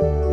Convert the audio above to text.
Música